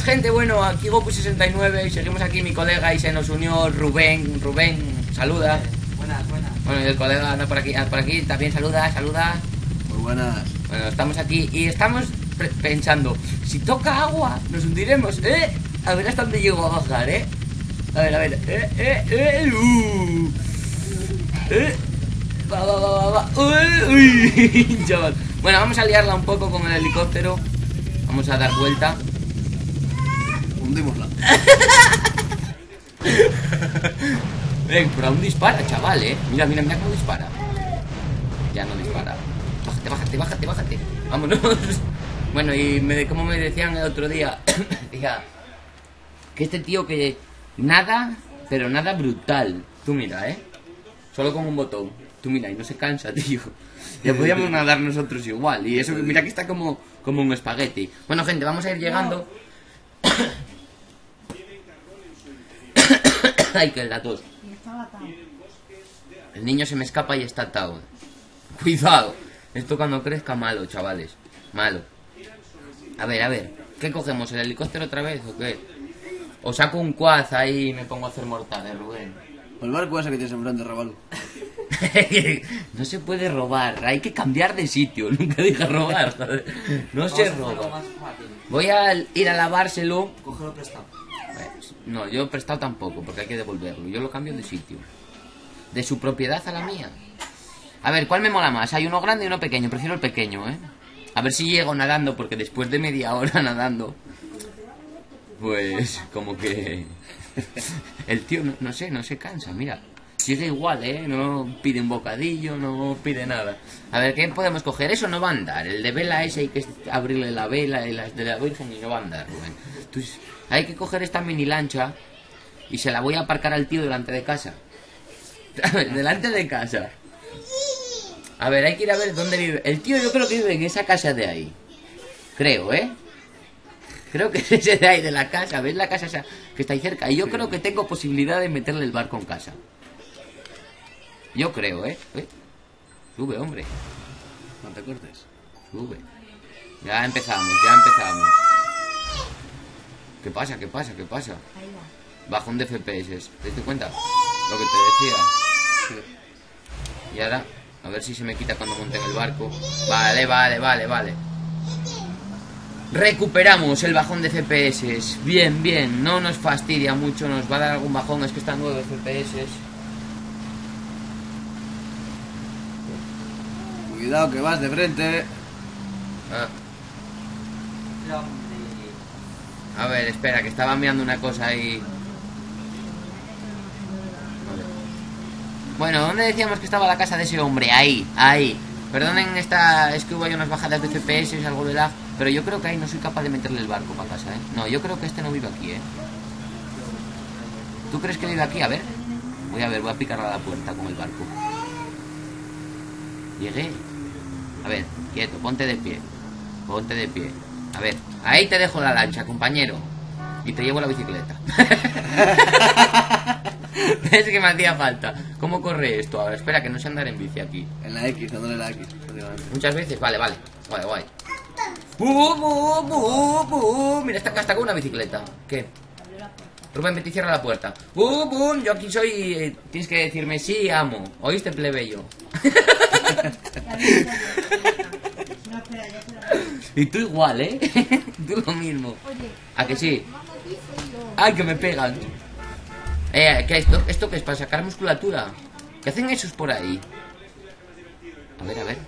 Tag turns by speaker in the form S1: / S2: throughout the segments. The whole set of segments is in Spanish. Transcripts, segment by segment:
S1: buenas gente, bueno, aquí Goku69 y seguimos aquí mi colega y se nos unió Rubén. Rubén, saluda.
S2: Buenas, buenas.
S1: Bueno, y el colega anda por aquí, anda por aquí, también saluda, saluda.
S3: Muy buenas.
S1: Bueno, estamos aquí y estamos pensando, si toca agua, nos hundiremos, ¿eh? A ver hasta dónde llego a bajar, ¿eh? A ver, a ver, eh, eh, eh, uh. Eh. Va, va, va, va, va. Uy, uy, chaval. Bueno, vamos a liarla un poco con el helicóptero. Vamos a dar vuelta.
S3: Hundímosla.
S1: Ven, pero aún dispara, chaval, eh. Mira, mira, mira cómo dispara. Ya no dispara. Bájate, bájate, bájate, bájate. Vámonos. Bueno, y me, como me decían el otro día, decía que este tío que nada, pero nada brutal. Tú mira, eh. Solo con un botón. Tú mira, y no se cansa, tío. Ya podíamos nadar nosotros igual. Y eso, mira que está como, como un espagueti. Bueno, gente, vamos a ir llegando. Ay, que
S4: atado.
S1: El niño se me escapa y está atado. Cuidado. Esto cuando crezca malo, chavales. Malo. A ver, a ver. ¿Qué cogemos? ¿El helicóptero otra vez o qué? O saco un quad ahí y me pongo a hacer mortales, Rubén.
S3: El barco ese que tienes enfrente,
S1: no se puede robar. Hay que cambiar de sitio. Nunca dije robar. No se roba. Voy a ir a lavárselo.
S2: Cógelo prestado.
S1: No, yo prestado tampoco, porque hay que devolverlo. Yo lo cambio de sitio. De su propiedad a la mía. A ver, ¿cuál me mola más? Hay uno grande y uno pequeño. Prefiero el pequeño, ¿eh? A ver si llego nadando, porque después de media hora nadando... Pues, como que... El tío, no, no sé, no se cansa, mira. Sigue igual, ¿eh? No pide un bocadillo, no pide nada. A ver, ¿qué podemos coger? Eso no va a andar. El de vela ese hay que abrirle la vela y las de la Virgen y no va a andar, Rubén. Entonces, hay que coger esta mini lancha y se la voy a aparcar al tío delante de casa. delante de casa. A ver, hay que ir a ver dónde vive. El tío yo creo que vive en esa casa de ahí. Creo, ¿eh? Creo que es ese de ahí, de la casa. ¿Ves la casa esa que está ahí cerca? Y yo creo que tengo posibilidad de meterle el barco en casa. Yo creo, ¿eh? ¿Eh? Sube, hombre.
S3: No te cortes.
S1: Sube. Ya empezamos, ya empezamos. ¿Qué pasa? ¿Qué pasa? ¿Qué pasa? Bajón de FPS. ¿Te diste cuenta? Lo que te decía. Y ahora, a ver si se me quita cuando monte en el barco. Vale, vale, vale, vale. Recuperamos el bajón de FPS. Bien, bien. No nos fastidia mucho. Nos va a dar algún bajón. Es que está 9 FPS.
S3: Cuidado que vas de frente.
S1: Ah, a ver, espera, que estaba mirando una cosa ahí. Bueno, ¿dónde decíamos que estaba la casa de ese hombre? Ahí, ahí. Perdonen esta... Es que hubo ahí unas bajadas de FPS, algo de lag. Pero yo creo que ahí no soy capaz de meterle el barco para casa, ¿eh? No, yo creo que este no vive aquí, ¿eh? ¿Tú crees que vive aquí? A ver. Voy a ver, voy a picar a la puerta con el barco. Llegué. A ver, quieto, ponte de pie. Ponte de pie. A ver, ahí te dejo la lancha, compañero. Y te llevo la bicicleta. es que me hacía falta. ¿Cómo corre esto ahora? Espera, que no sé andar en bici aquí.
S3: En la X, dándole la X.
S1: Muchas veces, vale, vale. Guay, guay. ¡Bu, bu, bu, bu! Mira, está hasta con una bicicleta. ¿Qué? Rubén, vete y cierra la puerta. ¡Bu, bum! Yo aquí soy. eh, tienes que decirme sí, amo. ¿Oíste, plebeyo?
S4: No, espera,
S1: y tú igual, ¿eh? tú lo mismo.
S4: Oye.
S1: ¿A que sí?
S4: Manda aquí, soy yo.
S1: ¡Ay, que me pegan! Eh, ¿qué esto? ¿Esto qué es? ¿Para sacar musculatura? ¿Qué hacen esos por ahí? A ver, a ver.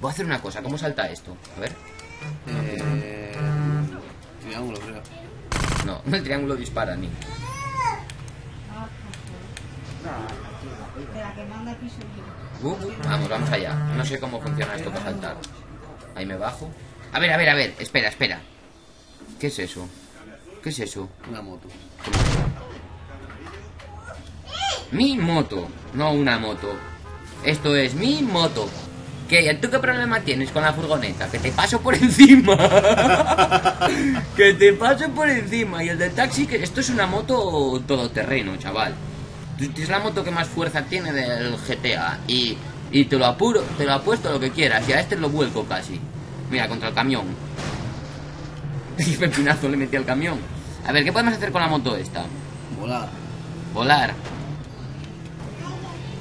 S1: Voy a hacer una cosa. ¿Cómo salta esto? A ver.
S3: Eh... Triángulo, creo.
S1: No, el triángulo dispara, ni. Uh, uh, vamos, vamos allá. No sé cómo funciona esto para saltar. Ahí me bajo. A ver, a ver, a ver. Espera, espera. ¿Qué es eso? ¿Qué es eso?
S3: Una moto.
S1: Mi moto, no una moto. Esto es mi moto. ¿Qué? ¿Tú qué problema tienes con la furgoneta? Que te paso por encima. que te paso por encima. Y el del taxi, que esto es una moto todoterreno, chaval. Es la moto que más fuerza tiene del GTA. Y, y te lo apuro, te lo apuesto lo que quieras. Y a este lo vuelco casi. Mira, contra el camión. Y pepinazo le metí al camión. A ver, ¿qué podemos hacer con la moto esta?
S3: Volar.
S1: Volar.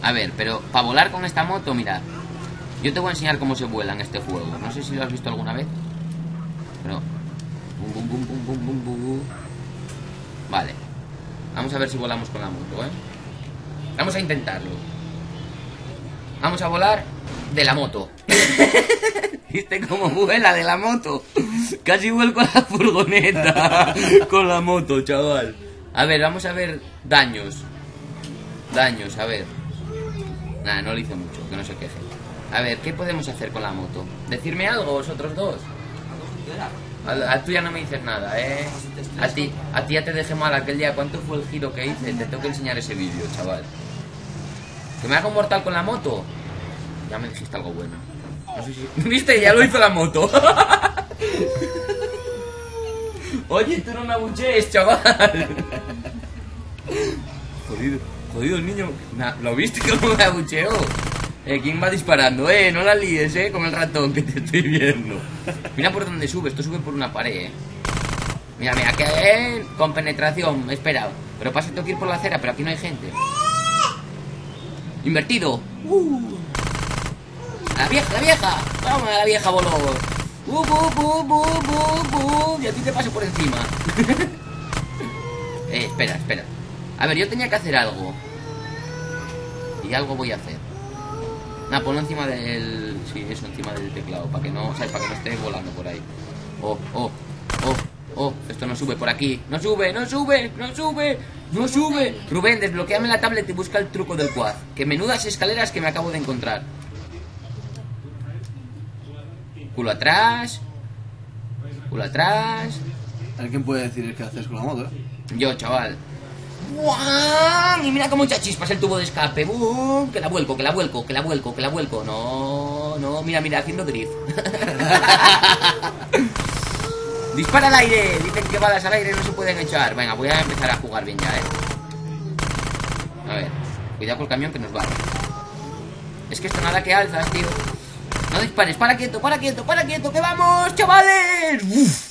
S1: A ver, pero para volar con esta moto, mira. Yo te voy a enseñar cómo se vuela en este juego. No sé si lo has visto alguna vez. Pero. Bum, bum, bum. Vale. Vamos a ver si volamos con la moto, ¿eh? Vamos a intentarlo. Vamos a volar de la moto. ¿Viste cómo vuela de la moto? Casi vuelco a la furgoneta con la moto, chaval. A ver, vamos a ver daños. Daños, a ver. Nada, no le hice mucho, que no se queje. A ver, ¿qué podemos hacer con la moto? Decirme algo, vosotros dos. A, a tú ya no me dices nada, ¿eh? A ti, a ti ya te dejé mal aquel día. ¿Cuánto fue el giro que hice? Te tengo que enseñar ese vídeo, chaval. ¿Que me haga un mortal con la moto? Ya me dijiste algo bueno. No sé si... ¿Viste? Ya lo hizo la moto. Oye, tú no me abuchees, chaval. Jodido, jodido el niño. ¿Lo viste cómo me abucheó? Eh, ¿Quién va disparando? Eh, no la líes, eh, con el ratón que te estoy viendo. Mira por dónde sube, esto sube por una pared, eh. Mira, mira, que eh, con penetración, espera. Pero pasa, tengo que ir por la acera, pero aquí no hay gente. Invertido. Uh. La vieja, la vieja. Vamos a la vieja, bolo. Uh, bu, bu. Y a ti te paso por encima. eh, espera, espera. A ver, yo tenía que hacer algo. Y algo voy a hacer. Nada, ponlo encima del... Sí, eso, encima del teclado. Para que no... O sea, para que no esté volando por ahí. Oh, oh, oh, oh. Esto no sube por aquí. No sube, no sube, no sube, no sube. Rubén, desbloqueame la tablet y busca el truco del quad. Que menudas escaleras que me acabo de encontrar. Culo atrás. Culo atrás.
S3: A ver quién puede decir qué haces con la moto, eh.
S1: Yo, chaval. Y mira cómo echa chispas el tubo de escape. ¡Bum! Que la vuelco, que la vuelco, que la vuelco, que la vuelco. No, no, mira, mira, haciendo drift. Dispara al aire. Dicen que balas al aire no se pueden echar. Venga, voy a empezar a jugar bien ya, eh. A ver, cuidado con el camión que nos va. Es que esto nada que alzas, tío. No dispares, para quieto, para quieto, para quieto, que vamos, chavales. Uf.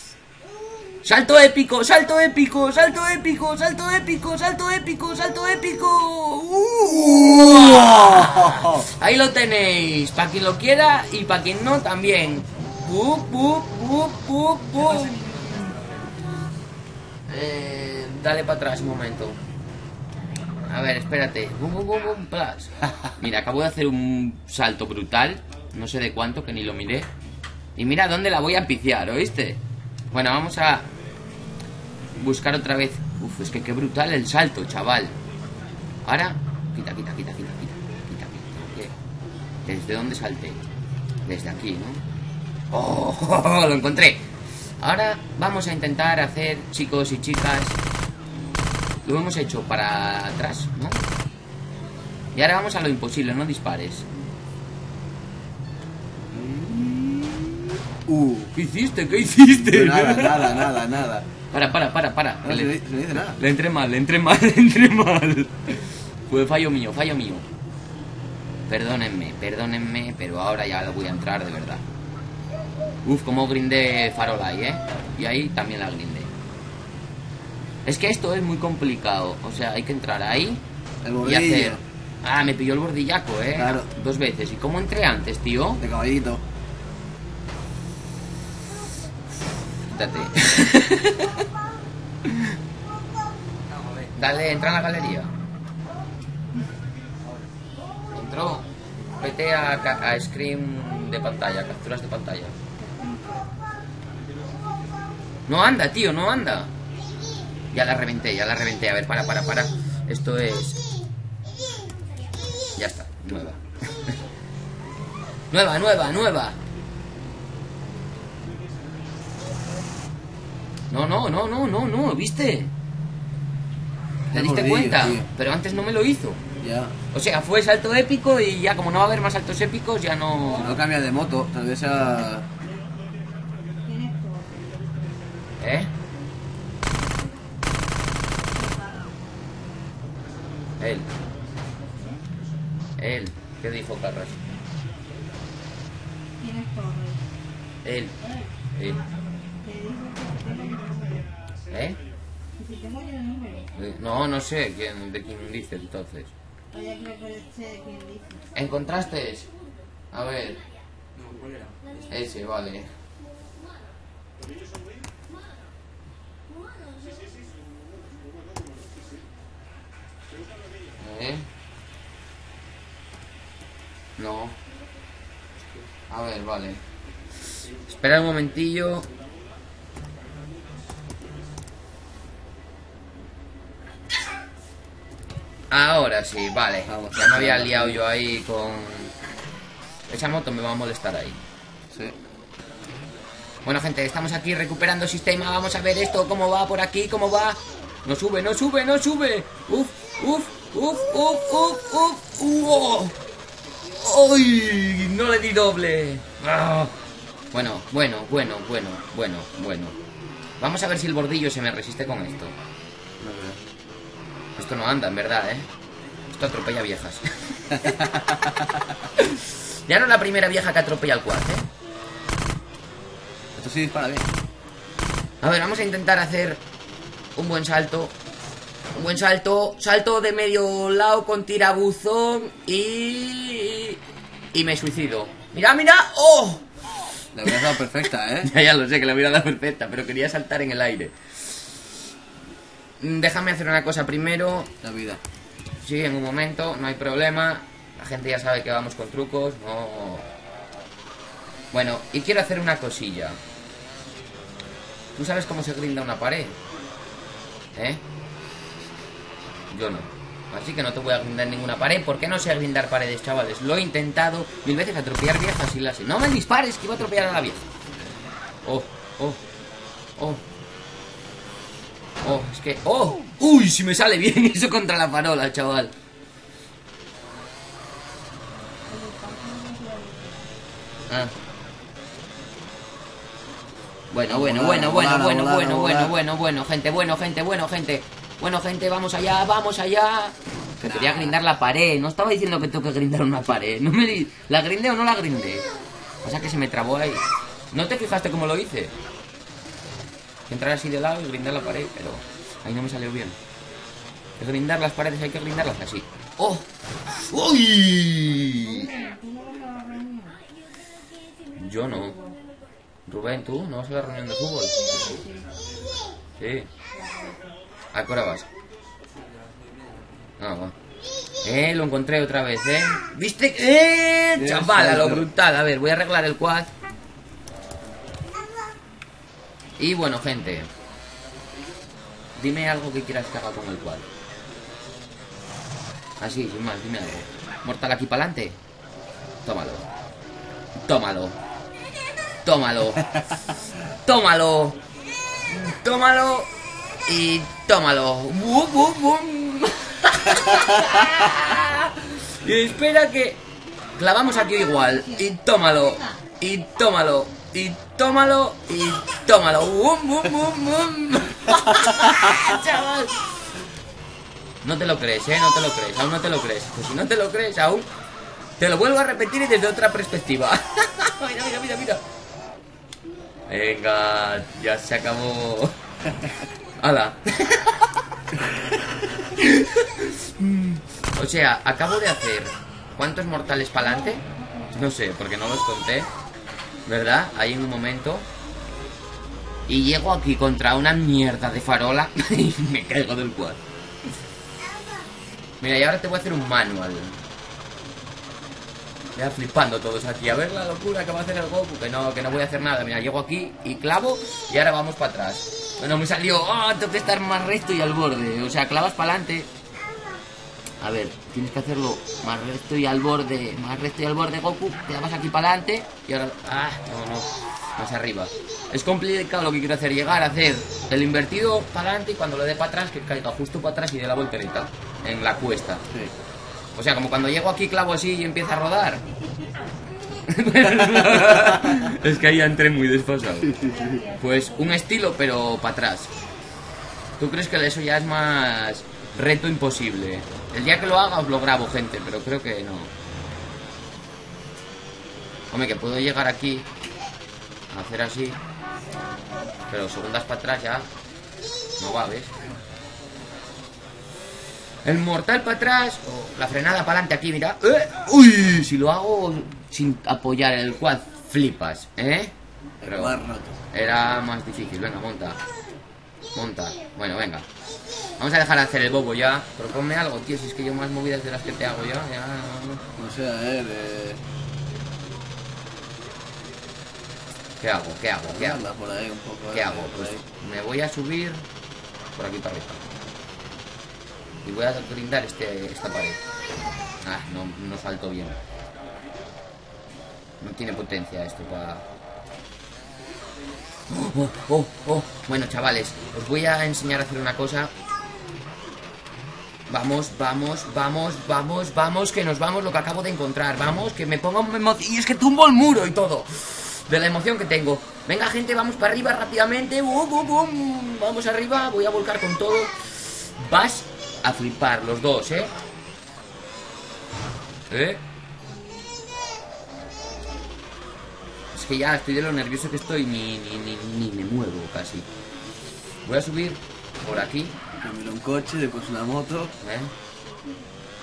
S1: Salto épico, salto épico, salto épico, salto épico, salto épico, salto épico. Ahí lo tenéis, para quien lo quiera y para quien no también. Eh, dale para atrás un momento. A ver, espérate. Mira, acabo de hacer un salto brutal. No sé de cuánto, que ni lo miré. Y mira dónde la voy a piciar, ¿oíste? Bueno, vamos a buscar otra vez. Uf, es que qué brutal el salto, chaval. Ahora, quita, quita, quita, quita, quita, quita, quita. ¿Desde dónde salté? Desde aquí, ¿no? ¡Oh! Lo encontré. Ahora vamos a intentar hacer, chicos y chicas. Lo hemos hecho para atrás, ¿no? Y ahora vamos a lo imposible, no dispares.
S3: Uh.
S1: ¿Qué hiciste? ¿Qué hiciste?
S3: Nada, nada, nada, nada.
S1: Para, para, para, para.
S3: No se
S1: le,
S3: se dice nada.
S1: le entré mal, le entré mal, le entré mal. Fue fallo mío, fallo mío. Perdónenme, perdónenme, pero ahora ya lo voy a entrar de verdad. Uf, como grindé farol ahí, ¿eh? Y ahí también la grindé. Es que esto es muy complicado. O sea, hay que entrar ahí
S3: El
S1: y hacer... Ah, me pilló el bordillaco, ¿eh?
S3: Claro.
S1: Dos veces. ¿Y cómo entré antes, tío?
S3: De caballito.
S1: Quítate. Dale, entra en la galería. Entró. Vete a, a screen de pantalla, capturas de pantalla. No anda, tío, no anda. Ya la reventé, ya la reventé. A ver, para, para, para. Esto es. Ya está, nueva. nueva, nueva, nueva. No, no, no, no, no, no, ¿viste? ¿Te diste cuenta?
S3: tío.
S1: Pero antes no me lo hizo.
S3: Ya.
S1: O sea, fue salto épico y ya como no va a haber más saltos épicos, ya no...
S3: Si no cambia de moto, tal vez
S4: todo.
S1: ¿Eh? Él. Él. ¿Qué dijo Carras?
S4: Tienes todo.
S1: Él. Él. No, no sé quién, de quién dices entonces.
S4: Oye, creo que sé de quién dice.
S1: ¿Encontraste? A ver,
S2: No, ¿cuál era?
S1: ese, vale. ¿Eh? No. A ver, vale. Espera un momentillo. Ahora sí, vale.
S3: Vamos.
S1: Ya me había liado yo ahí con... Esa moto me va a molestar ahí.
S3: Sí.
S1: Bueno, gente, estamos aquí recuperando sistema. Vamos a ver esto, cómo va por aquí, cómo va. No sube, no sube, no sube. Uf, uf, uf, uf, uf, uf. ¡Uah! ¡Ay! No le di doble. Ah. Bueno, bueno, bueno, bueno, bueno, bueno. Vamos a ver si el bordillo se me resiste con esto.
S3: Creo.
S1: Esto no anda, en verdad, ¿eh? Esto atropella viejas. ya no es la primera vieja que atropella al quad, ¿eh?
S3: Esto sí dispara bien.
S1: A ver, vamos a intentar hacer un buen salto. Un buen salto. Salto de medio lado con tirabuzón y... Y me suicido. ¡Mira, mira! ¡Oh!
S3: La hubieras dado perfecta, ¿eh?
S1: Ya, ya lo sé, que la hubiera dado perfecta, pero quería saltar en el aire. Mm, Déjame hacer una cosa primero.
S3: La vida.
S1: Sí, en un momento, no hay problema. La gente ya sabe que vamos con trucos, no... Bueno, y quiero hacer una cosilla. ¿Tú sabes cómo se grinda una pared? ¿Eh? Yo no. Así que no te voy a grindar ninguna pared. ¿Por qué no sé grindar paredes, chavales? Lo he intentado mil veces atropellar viejas y las... No me dispares, que iba a atropellar a la vieja. Oh, oh, oh. Oh, es que... ¡Oh! ¡Uy! Si me sale bien eso contra la farola, chaval. Ah. Bueno, bueno, bueno, bueno, bueno, bueno, bueno, bueno, bueno, gente, bueno, gente, bueno, gente. Bueno, gente, vamos allá, vamos allá. Que quería grindar la pared. No estaba diciendo que tengo que grindar una pared. No me di... ¿La grindé o no la grindé? O sea que se me trabó ahí. ¿No te fijaste cómo lo hice? Entrar así de lado y grindar la pared, pero ahí no me salió bien. Es grindar las paredes, hay que grindarlas así. ¡Oh! ¡Uy! Yo no. Rubén, ¿tú? ¿No vas a la reunión de fútbol? Sí. ¿A qué hora vas? Ah, va. Eh, lo encontré otra vez, ¿eh? ¿Viste? ¡Eh! Chaval, a lo brutal. A ver, voy a arreglar el quad. Y bueno, gente. Dime algo que quieras que haga con el quad. Así, sin más, dime algo. Mortal aquí para adelante. Tómalo. Tómalo. Tómalo. Tómalo. Tómalo. Y tómalo. Bum, bum, bum. y espera que clavamos aquí igual. Y tómalo. Y tómalo. Y tómalo. Y tómalo. Bum, bum, bum, bum. Chaval. No te lo crees, ¿eh? No te lo crees. Aún no te lo crees. Pues si no te lo crees aún, te lo vuelvo a repetir y desde otra perspectiva. mira, mira, mira, mira. Venga, ya se acabó. ¡Hala! o sea, acabo de hacer... ¿Cuántos mortales para adelante? No sé, porque no los conté. ¿Verdad? Ahí en un momento. Y llego aquí contra una mierda de farola y me caigo del cuadro. Mira, y ahora te voy a hacer un manual. Ya flipando todos aquí. A ver la locura que va a hacer el Goku. Que no, que no voy a hacer nada. Mira, llego aquí y clavo y ahora vamos para atrás. Bueno, me salió. ¡Ah! tengo que estar más recto y al borde. O sea, clavas para adelante. A ver, tienes que hacerlo más recto y al borde. Más recto y al borde, Goku. Clavas aquí para adelante y ahora. ¡Ah! No, no. Más arriba. Es complicado lo que quiero hacer. Llegar a hacer el invertido para adelante y cuando lo dé para atrás, que caiga justo para atrás y dé la voltereta. En la cuesta.
S3: Sí.
S1: O sea, como cuando llego aquí, clavo así y empieza a rodar. es que ahí ya entré muy desfasado. Pues un estilo, pero para atrás. ¿Tú crees que eso ya es más reto imposible? El día que lo haga os lo grabo, gente, pero creo que no. Hombre, que puedo llegar aquí a hacer así. Pero segundas para atrás ya no va, ¿ves? El mortal para atrás. o la frenada para adelante aquí, mira. ¡Eh! ¡Uy! Si lo hago sin apoyar el quad, flipas, ¿eh? Pero era más difícil. Venga, monta. Monta. Bueno, venga. Vamos a dejar de hacer el bobo ya. Proponme algo, tío. Si es que yo más movidas de las que te hago ya. ya...
S3: No sé, a ver, eh.
S1: ¿Qué hago? ¿Qué hago? ¿Qué hago?
S3: anda por ahí un poco.
S1: ¿Qué
S3: eh,
S1: hago? Pues me voy a subir por aquí para arriba. Y voy a brindar este, esta pared. Ah, no, no salto bien. No tiene potencia esto para... Oh, oh, oh, oh. Bueno, chavales, os voy a enseñar a hacer una cosa. Vamos, vamos, vamos, vamos, vamos, que nos vamos lo que acabo de encontrar. Vamos, que me pongo emoción. Y es que tumbo el muro y todo. De la emoción que tengo. Venga, gente, vamos para arriba rápidamente. Bum, bum, bum. Vamos arriba, voy a volcar con todo. Vas a flipar los dos, ¿eh? ¿Eh? Es que ya estoy de lo nervioso que estoy, ni, ni, ni, ni me muevo casi. Voy a subir por aquí,
S3: Primero un coche, después una moto.
S1: ¿eh?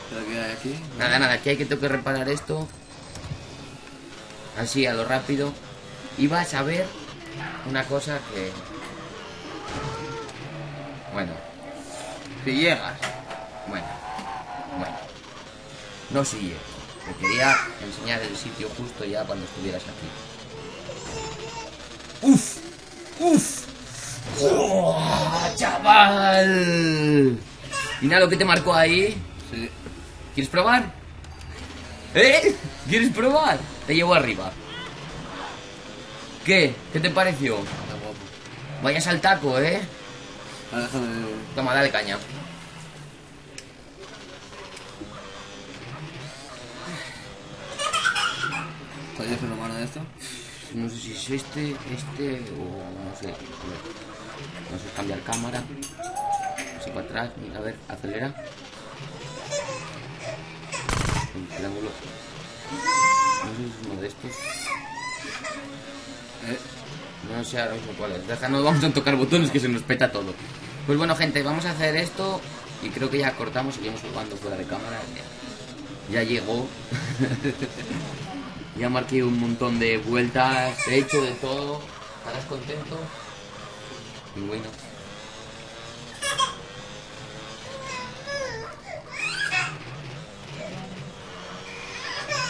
S3: Que hay aquí.
S1: Nada, nada, aquí hay que tengo que reparar esto. Así, a lo rápido. Y vas a ver una cosa que... Bueno. Si llegas. Bueno. Bueno. No si llego. Te quería enseñar el sitio justo ya cuando estuvieras aquí. ¡Uf! ¡Uf! ¡Oh, chaval! ¿Y nada lo que te marcó ahí? ¿Quieres probar? ¿Eh? ¿Quieres probar? Te llevo arriba. ¿Qué? ¿Qué te pareció? Vayas al taco, ¿eh?
S3: Déjame.
S1: Toma, dale caña.
S3: ¿Todavía hacer una mano de esto?
S1: No sé si es este, este o no sé. A. No sé, cambiar cámara. Así para atrás, a ver, acelera. El triángulo. No sé uno de estos.
S3: Eh.
S1: No sé ahora mismo cuál es. Deja, no vamos a tocar botones que se nos peta todo. Pues bueno, gente, vamos a hacer esto. Y creo que ya cortamos, seguimos jugando fuera de cámara. Ya llegó. ya marqué un montón de vueltas, he hecho de todo. ¿Estarás contento? Bueno.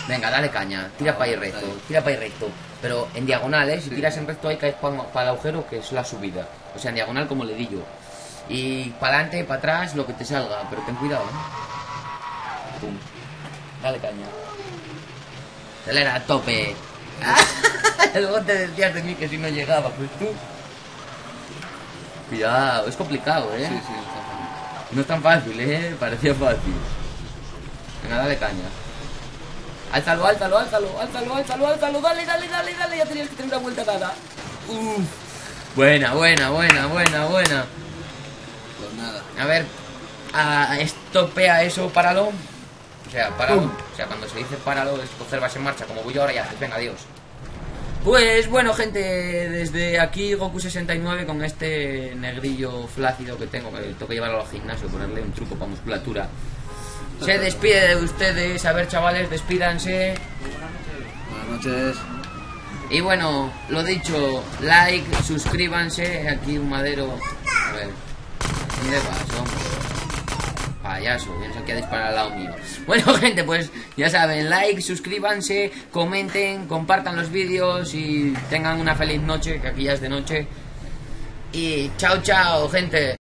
S1: Venga, dale caña, tira para ir recto, tira para ir recto. Pero en diagonal, ¿eh? Si tiras en recto ahí caes para el agujero que es la subida. O sea, en diagonal como le di yo. Y para adelante, para atrás, lo que te salga. Pero ten cuidado, ¿eh? Pum. Dale caña. Acelera a tope. Luego te decías de mí que si no llegaba, pues tú. Cuidado, es complicado, ¿eh?
S3: Sí, sí.
S1: No es tan fácil, ¿eh? Parecía fácil. Venga, dale caña. Álzalo, álzalo, álzalo, álzalo, álzalo, álzalo. Dale, dale, dale, dale. Ya tenías que tener una vuelta dada. Uf. Buena, buena, buena, buena, buena.
S3: Pues nada.
S1: A ver, a, estopea eso, páralo. O sea, páralo. O sea, cuando se dice páralo es coger base en marcha, como voy yo ahora ya haces. Venga, adiós. Pues bueno, gente, desde aquí Goku69 con este negrillo flácido que tengo, que tengo que llevarlo al gimnasio, ponerle un truco para musculatura. Se despide de ustedes, a ver chavales, despídanse.
S3: Buenas noches.
S1: Y bueno, lo dicho, like, suscríbanse, aquí un madero. A ver, ¿dónde vas, hombre? Payaso, vienes aquí a disparar al lado mío. Bueno, gente, pues ya saben, like, suscríbanse, comenten, compartan los vídeos y tengan una feliz noche, que aquí ya es de noche. Y chao, chao, gente.